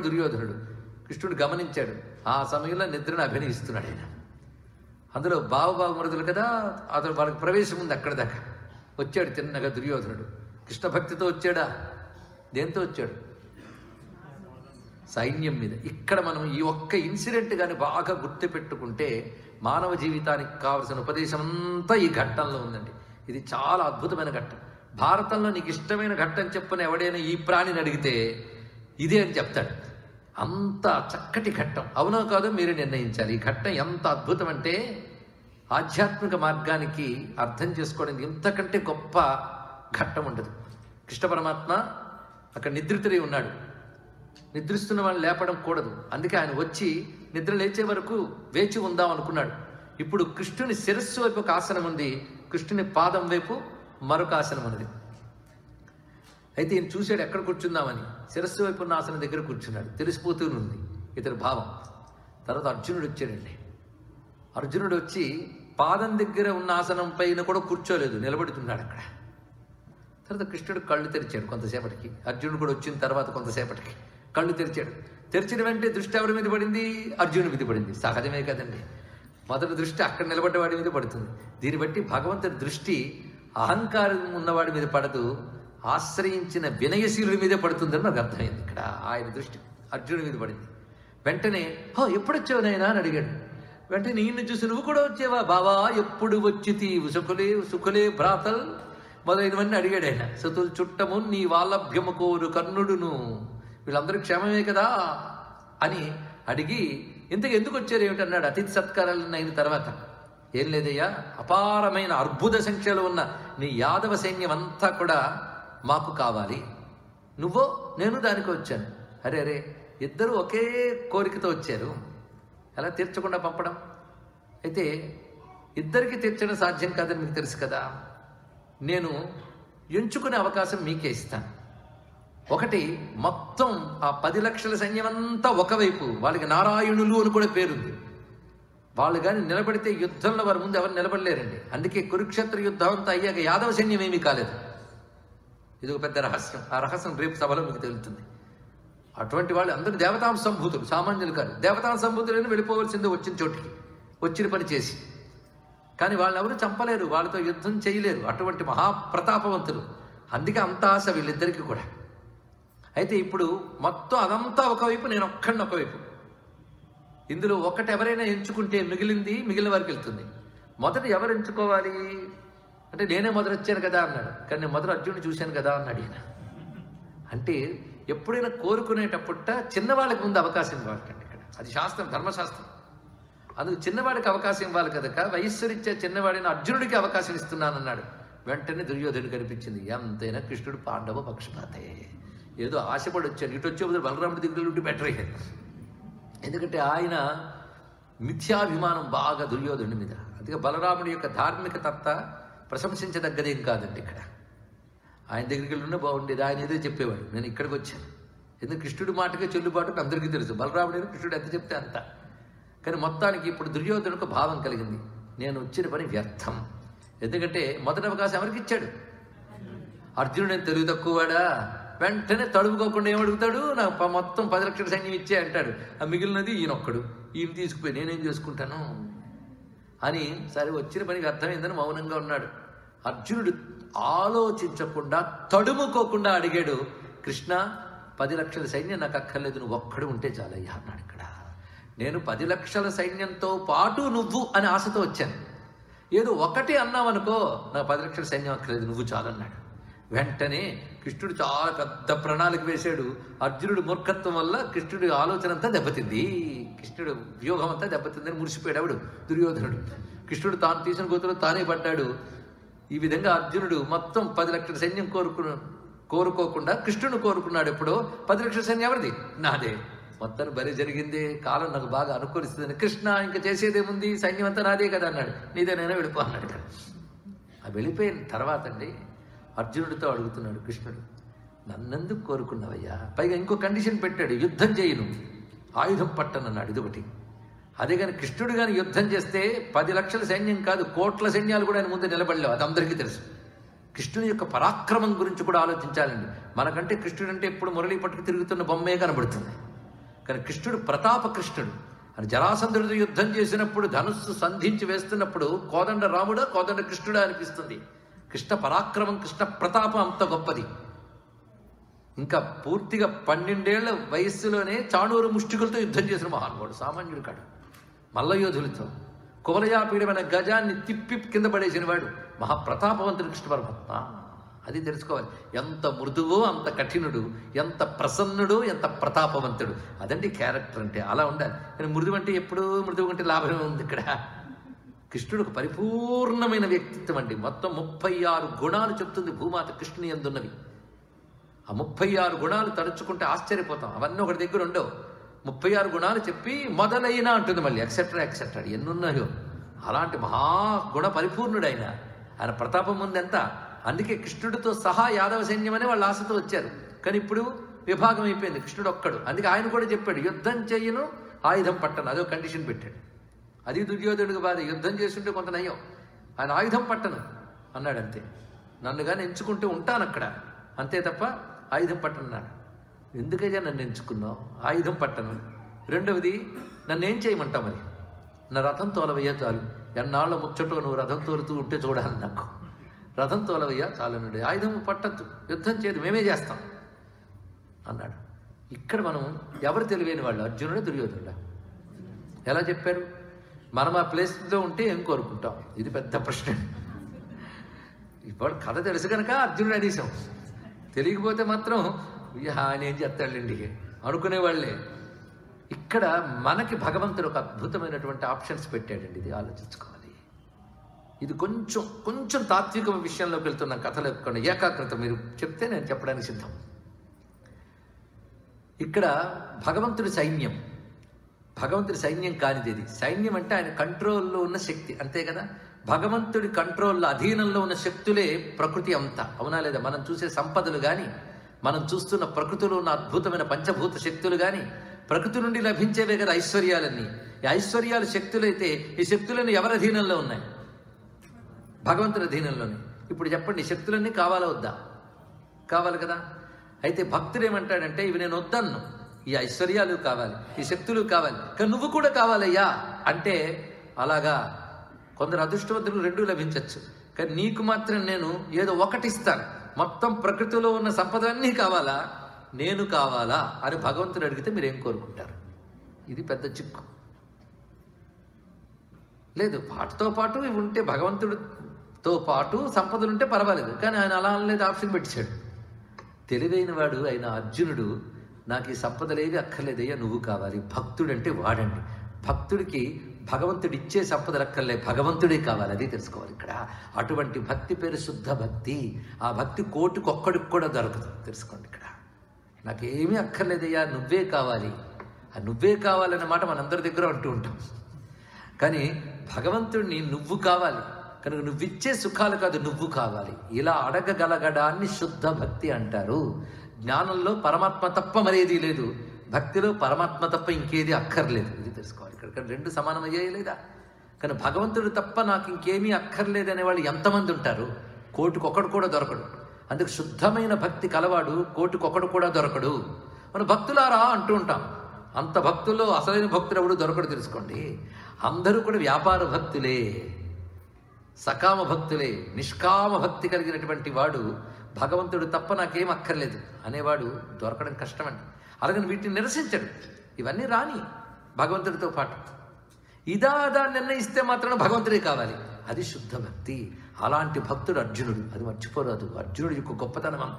దుర్యోధనుడు కృష్ణుడు గమనించాడు. ఆ సమయంలో నిద్రను అభినయిస్తున్నాడు ఆయన. అందులో బావబావ మరుదులు కదా అతను వాళ్ళకి ప్రవేశం ఉంది అక్కడ దాకా. వచ్చాడు తిన్నగా దుర్యోధనుడు. కృష్ణ భక్తితో వచ్చాడా? దేంతో వచ్చాడు? సైన్యం మీద. ఇక్కడ మనం ఈ ఒక్క ఇన్సిడెంట్ కానీ బాగా గుర్తుపెట్టుకుంటే మానవ జీవితానికి కావలసిన ఉపదేశం అంతా ఈ ఘట్టంలో ఉందండి. ఇది చాలా అద్భుతమైన ఘట్టం. భారతంలో నీకు ఇష్టమైన ఘట్టం చెప్పని ఎవడైనా ఈ ప్రాణిని అడిగితే ఇదే అని చెప్తాడు. అంత చక్కటి ఘట్టం. అవునో కాదో మీరు నిర్ణయించాలి. ఈ ఘట్టం ఎంత అద్భుతం అంటే ఆధ్యాత్మిక మార్గానికి అర్థం చేసుకోవడానికి ఇంతకంటే గొప్ప ఘట్టం ఉండదు. కృష్ణ పరమాత్మ అక్కడ నిద్రితుడై ఉన్నాడు. నిద్రిస్తున్న వాళ్ళని లేపడం కూడదు. అందుకే ఆయన వచ్చి నిద్ర లేచే వరకు వేచి ఉందాం అనుకున్నాడు. ఇప్పుడు కృష్ణుని శిరస్సు వైపు ఒక ఆసనం ఉంది. కృష్ణుని పాదం వైపు మరొక ఆసనం ఉన్నది. అయితే ఈయన చూశాడు ఎక్కడ కూర్చుందామని. శిరస్సు వైపు ఉన్న ఆసనం దగ్గర కూర్చున్నాడు. తెలిసిపోతూనుంది ఇతని భావం. తర్వాత అర్జునుడు వచ్చాడండి. అర్జునుడు వచ్చి పాదం దగ్గర ఉన్న ఆసనం పైన కూడా కూర్చోలేదు. నిలబడుతున్నాడు అక్కడ. తర్వాత కృష్ణుడు కళ్ళు తెరిచాడు కొంతసేపటికి. అర్జునుడు కూడా వచ్చిన తర్వాత కొంతసేపటికి కళ్ళు తెరిచాడు. తెరిచిన వెంటనే దృష్టి ఎవరి మీద పడింది? అర్జునుడి మీద పడింది. సహజమే కదండి. మొదటి దృష్టి అక్కడ నిలబడ్డ వాడి మీద పడుతుంది. దీన్ని బట్టి భగవంతుడి దృష్టి అహంకారం ఉన్నవాడి మీద పడదు. ఆశ్రయించిన వినయశీలుడి మీదే పడుతుందని నాకు అర్థమైంది ఇక్కడ. ఆయన దృష్టి అర్జునుడి మీద పడింది. వెంటనే హో ఎప్పుడు వచ్చావు నాయనా? అని అడిగాడు. వెంటనే నిన్ను చూసి నువ్వు కూడా వచ్చేవా? బావా ఎప్పుడు వచ్చి తీవు సుఖలే సుఖలే భ్రాతల్ మొదలైనవన్నీ అడిగాడు ఆయన. సతులు చుట్టము నీ వాలభ్యము కోరు కర్ణుడును. వీళ్ళందరూ క్షేమమే కదా? అని అడిగి ఇంతకు ఎందుకు వచ్చారు ఏమిటన్నాడు అతిథి సత్కారాలను అయిన తర్వాత. ఏం లేదయ్యా అపారమైన అర్బుద సంఖ్యలో ఉన్న నీ యాదవ సైన్యం అంతా కూడా మాకు కావాలి. నువ్వో నేను దానికి వచ్చాను. అరే అరే ఇద్దరు ఒకే కోరికతో వచ్చారు. ఎలా తీర్చకుండా పంపడం? అయితే ఇద్దరికి తీర్చడం సాధ్యం కాదని మీకు తెలుసు కదా. నేను ఎంచుకునే అవకాశం మీకే ఇస్తాను. ఒకటి మొత్తం ఆ పది లక్షల సైన్యమంతా ఒకవైపు వాళ్ళకి నారాయణులు అని కూడా పేరుంది. వాళ్ళు కానీ నిలబడితే యుద్ధంలో వారి ముందు ఎవరు నిలబడలేరండి. అందుకే కురుక్షేత్ర యుద్ధం అంతా అయ్యాక యాదవ సైన్యం ఏమీ కాలేదు. ఇది ఒక పెద్ద రహస్యం. ఆ రహస్యం రేపు సభలో మీకు తెలుస్తుంది. అటువంటి వాళ్ళు అందరూ దేవతాం సంభూతులు సామాన్యులు కాదు. దేవతాం సంభూతులైన వెళ్ళిపోవలసిందే వచ్చిన చోటికి వచ్చిన పని చేసి. కానీ వాళ్ళు ఎవరు చంపలేరు వాళ్ళతో యుద్ధం చేయలేరు. అటువంటి మహాప్రతాపవంతులు. అందుకే అంత ఆశ వీళ్ళిద్దరికీ కూడా. అయితే ఇప్పుడు మొత్తం అదంతా ఒకవైపు నేను ఒక్కడిని ఒకవైపు. ఇందులో ఒకటి ఎవరైనా ఎంచుకుంటే మిగిలింది మిగిలిన వారికి వెళ్తుంది. మొదట ఎవరు ఎంచుకోవాలి? అంటే నేనే మొదలు వచ్చాను కదా అన్నాడు. కానీ నేను మొదలు అర్జునుడు చూశాను కదా అన్నాడు ఈయన. అంటే ఎప్పుడైనా కోరుకునేటప్పుట చిన్నవాళ్ళకి ముందు అవకాశం ఇవ్వాలండి ఇక్కడ. అది శాస్త్రం ధర్మశాస్త్రం. అందుకు చిన్నవాడికి అవకాశం ఇవ్వాలి కనుక వయస్సురిచ్చే చిన్నవాడిని అర్జునుడికి అవకాశం ఇస్తున్నానన్నాడు వెంటనే దుర్యోధను కనిపించింది. ఎంతైనా కృష్ణుడు పాండవ పక్షపాతే. ఏదో ఆశపడి వచ్చాను ఇటు వచ్చే బదులు బలరాముడి దగ్గర ఉంటే బెటర్. అయ్యాను ఎందుకంటే ఆయన మిథ్యాభిమానం బాగా దుర్యోధుని మీద. అందుకే బలరాముడి యొక్క ధార్మిక తత్త ప్రశంసించదగ్గదేం కాదండి ఇక్కడ. ఆయన దగ్గరికి వెళ్ళినా బాగుండేది. ఆయన ఏదో చెప్పేవాడు. నేను ఇక్కడికి వచ్చాను. ఎందుకు? కృష్ణుడి మాటకే చెల్లుబాటు అందరికీ తెలుసు. బలరాముడు కృష్ణుడు ఎంత చెప్తే అంత. కానీ మొత్తానికి ఇప్పుడు దుర్యోధనుకు భావం కలిగింది. నేను వచ్చిన పని వ్యర్థం. ఎందుకంటే మొదటి అవకాశం ఎవరికి ఇచ్చాడు? అర్జునుడు తెలివి తక్కువవాడా? వెంటనే తడుపుకోకుండా ఏమడుగుతాడు నాకు మొత్తం పది లక్షల సైన్యం ఇచ్చే అంటాడు. ఆ మిగిలినది ఈయనొక్కడు. ఈయన తీసుకుపోయి నేనేం చేసుకుంటాను? అని సరే వచ్చిన పనికి అర్థమైందని మౌనంగా ఉన్నాడు. అర్జునుడు ఆలోచించకుండా తడుముకోకుండా అడిగాడు కృష్ణ పది లక్షల సైన్యం నాకు అక్కర్లేదు నువ్వు ఒక్కడు ఉంటే చాలయ్యా అన్నాడు ఇక్కడ. నేను పది లక్షల సైన్యంతో పాటు నువ్వు అని ఆశతో వచ్చాను. ఏదో ఒకటి అన్నావనుకో నాకు పది లక్షల సైన్యం అక్కర్లేదు నువ్వు చాలన్నాడు. వెంటనే కృష్ణుడు చాలా పెద్ద ప్రణాళిక వేశాడు. అర్జునుడు మూర్ఖత్వం వల్ల కృష్ణుడి ఆలోచన అంతా దెబ్బతింది. కృష్ణుడు వ్యూహం అంతా దెబ్బతిందని మురిసిపోయాడు ఆవిడు దుర్యోధనుడు. కృష్ణుడు తాను తీసిన గోతులో తానే పడ్డాడు. ఈ విధంగా అర్జునుడు మొత్తం పది లక్షల సైన్యం కోరుకున్న కోరుకోకుండా కృష్ణుడు కోరుకున్నాడు ఎప్పుడో. పది లక్షల సైన్యం ఎవరిది? నాదే. మొత్తం బలి జరిగింది. కాలం నాకు బాగా అనుకూలిస్తుంది కృష్ణ ఇంకా చేసేదేముంది? సైన్యం అంతా నాదే కదా అన్నాడు. నీదేనైనా వెళ్ళిపో అన్నాడు ఆ వెళ్ళిపోయిన తర్వాత అండి అర్జునుడితో అడుగుతున్నాడు కృష్ణుడు నన్నెందుకు కోరుకున్నావయ్యా? పైగా ఇంకో కండిషన్ పెట్టాడు యుద్ధం చేయను. ఆయుధం పట్టనన్నాడు ఇదొకటి అదే కానీ కృష్ణుడు కానీ యుద్ధం చేస్తే పది లక్షల సైన్యం కాదు కోట్ల సైన్యాలు కూడా ఆయన ముందు నిలబడలేవు. అది అందరికీ తెలుసు. కృష్ణుని యొక్క పరాక్రమం గురించి కూడా ఆలోచించాలండి. మనకంటే కృష్ణుడు అంటే ఎప్పుడు మురళీ పట్టుకు తిరుగుతున్న బొమ్మే కనబడుతుంది. కానీ కృష్ణుడు ప్రతాప కృష్ణుడు. అని జరాసంధుడితో యుద్ధం చేసినప్పుడు ధనుస్సు సంధించి వేస్తున్నప్పుడు కోదండ రాముడా కోదండ కృష్ణుడా అనిపిస్తుంది. కృష్ణ పరాక్రమం కృష్ణ ప్రతాపం అంత గొప్పది. ఇంకా పూర్తిగా పన్నెండేళ్ళ వయస్సులోనే చాణూరు ముష్టికులతో యుద్ధం చేసిన మహానుభావుడు సామాన్యుడు కాడు. మల్లయోధులతో కువలయాపీడమైన గజాన్ని తిప్పి కింద పడేసిన వాడు మహాప్రతాపవంతుడు కృష్ణ పరమాత్మ అది తెలుసుకోవాలి. ఎంత మృదువో అంత కఠినుడు ఎంత ప్రసన్నుడు ఎంత ప్రతాపవంతుడు. అదండి క్యారెక్టర్ అంటే అలా ఉండాలి. కానీ మృదువంటే ఎప్పుడూ మృదువు అంటే లాభమే ఉంది ఇక్కడ. కృష్ణుడు ఒక పరిపూర్ణమైన వ్యక్తిత్వం అండి. మొత్తం ముప్పై ఆరు గుణాలు చెప్తుంది భూమాత కృష్ణుని ఎందున్నవి. ఆ ముప్పై ఆరు గుణాలు తలుచుకుంటే ఆశ్చర్యపోతాం. అవన్నీ ఒకటి దగ్గర ఉండవు. ముప్పై ఆరు గుణాలు చెప్పి మొదలైన అంటుంది మళ్ళీ. ఎక్సెట్రా ఎక్సెట్రా ఎన్నున్నాయో. అలాంటి మహాగుణ పరిపూర్ణుడు ఆయన. ఆయన ప్రతాపం ముందెంత అందుకే కృష్ణుడితో సహా యాదవ సైన్యం అనే వాళ్ళు ఆశతో వచ్చారు. కానీ ఇప్పుడు విభాగం అయిపోయింది. కృష్ణుడు ఒక్కడు. అందుకే ఆయన కూడా చెప్పాడు యుద్ధం చేయను ఆయుధం పట్టను. అదో కండిషన్ పెట్టాడు. అది దుర్యోధనుడికి బాధ. యుద్ధం చేస్తుంటే కొంత నయం. ఆయన ఆయుధం పట్టను. అన్నాడు అంతే. నన్ను కానీ ఎంచుకుంటూ ఉంటాను అక్కడ. అంతే తప్ప ఆయుధం పట్టనన్నాడు. ఎందుకయ్యా నన్ను ఎంచుకున్నావు? ఆయుధం పట్టను. రెండవది నన్ను ఏం చేయమంటావు మరి? నా రథం తోలవయ్యా చాలు. ఎన్నాళ్ళ ముచ్చటో నువ్వు రథం తోలుతూ ఉంటే చూడాలి నాకు. రథం తోలవయ్యా చాలనండి. ఆయుధం పట్టద్దు. యుద్ధం చేయదు. మేమే చేస్తాం. అన్నాడు. ఇక్కడ మనం ఎవరు తెలివైన వాళ్ళు? అర్జునుడే దుర్యోధనుడా? ఎలా చెప్పారు? మనం ఆ ప్లేస్లో ఉంటే ఏం కోరుకుంటాం? ఇది పెద్ద ప్రశ్న. ఇప్పుడు కథ తెలుసు కనుక అర్జునుడు అనేసాం తెలియకపోతే మాత్రం ఆయన ఏం చేస్తాడండి అనుకునే వాళ్ళే ఇక్కడ మనకి భగవంతుడు ఒక అద్భుతమైనటువంటి ఆప్షన్స్ పెట్టాడండి. ఇది ఆలోచించుకోవాలి. ఇది కొంచెం కొంచెం తాత్విక విషయంలోకి వెళ్తున్న కథలు కొన్ని ఏకాగ్రత మీరు చెప్తే నేను చెప్పడానికి సిద్ధం. ఇక్కడ భగవంతుడి సైన్యం. భగవంతుడి సైన్యం కానిది ఇది సైన్యం అంటే ఆయన కంట్రోల్లో ఉన్న శక్తి అంతే కదా? భగవంతుడి కంట్రోల్లో అధీనంలో ఉన్న శక్తులే ప్రకృతి అంతా. అవునా లేదా? మనం చూసే సంపదలు కానీ మనం చూస్తున్న ప్రకృతిలో ఉన్న అద్భుతమైన పంచభూత శక్తులు కానీ ప్రకృతి నుండి లభించేవే కదా ఐశ్వర్యాలన్నీ. ఈ ఐశ్వర్యాలు శక్తులైతే ఈ శక్తులన్నీ ఎవరి అధీనంలో ఉన్నాయి? భగవంతుడి అధీనంలోనే. ఇప్పుడు చెప్పండి శక్తులన్నీ కావాలా వద్దా? కావాలి కదా? అయితే భక్తుడు ఏమంటాడంటే ఇవి నేను వద్దన్ను. ఈ ఐశ్వర్యాలు కావాలి ఈ శక్తులు కావాలి. కానీ నువ్వు కూడా కావాలయ్యా. అంటే అలాగా కొందరు అదృష్టవంతులు రెండూ లభించవచ్చు కానీ నీకు మాత్రం నేను ఏదో ఒకటి ఇస్తాను. మొత్తం ప్రకృతిలో ఉన్న సంపదలన్నీ కావాలా? నేను కావాలా అని భగవంతుడు అడిగితే మీరేం కోరుకుంటారు? ఇది పెద్ద చిక్కు. లేదు పాటతో పాటు ఇవి ఉంటే భగవంతుడితో పాటు సంపదలు ఉంటే పర్వాలేదు. కానీ ఆయన అలా అనలేదు ఆప్షన్ పెట్టాడు తెలివైన వాడు ఆయన అర్జునుడు నాకు ఈ సంపదలేవి అక్కర్లేదయ్యా నువ్వు కావాలి. భక్తుడంటే వాడండి. భక్తుడికి భగవంతుడు ఇచ్చే సంపదలు అక్కర్లే భగవంతుడే కావాలి అది తెలుసుకోవాలి ఇక్కడ. అటువంటి భక్తి పేరు శుద్ధ భక్తి. ఆ భక్తి కోటికొక్కడికి కూడా దొరకదు తెలుసుకోండి ఇక్కడ. నాకేమీ అక్కర్లేదయ్యా నువ్వే కావాలి. ఆ నువ్వే కావాలన్నమాట మనందరి దగ్గర అంటూ ఉంటాం. కానీ భగవంతుడిని నువ్వు కావాలి. కనుక నువ్విచ్చే సుఖాలు కాదు నువ్వు కావాలి. ఇలా అడగగలగడాన్ని శుద్ధ భక్తి అంటారు. జ్ఞానంలో పరమాత్మ తప్ప మరేది లేదు. భక్తిలో పరమాత్మ తప్ప ఇంకేది అక్కర్లేదు. ఇది తెలుసుకోవాలి. ఇక్కడ ఇక్కడ రెండు సమానమయ్యాయి లేదా? కానీ భగవంతుడు తప్ప నాకు ఇంకేమీ అక్కర్లేదు అనేవాళ్ళు ఎంతమంది ఉంటారు? కోటికొకడు కూడా దొరకడు. అందుకు శుద్ధమైన భక్తి కలవాడు కోటికొకడు కూడా దొరకడు. మన భక్తులారా అంటూ ఉంటాం. అంత భక్తుల్లో అసలైన భక్తులు ఎవడు దొరకడు తెలుసుకోండి. అందరూ కూడా వ్యాపార భక్తులే. సకామ భక్తులే. నిష్కామ భక్తి కలిగినటువంటి వాడు భగవంతుడు తప్ప నాకేం అక్కర్లేదు. అనేవాడు దొరకడం కష్టమండి. అలాగని వీటిని నిరసించడు. ఇవన్నీ రాని భగవంతుడితో పాటు. ఇదా అదా నిర్ణయిస్తే మాత్రం భగవంతుడే కావాలి. అది శుద్ధ భక్తి. అలాంటి భక్తుడు అర్జునుడు. అది మర్చిపోరాదు. అర్జునుడి యొక్క గొప్పతనం అంత.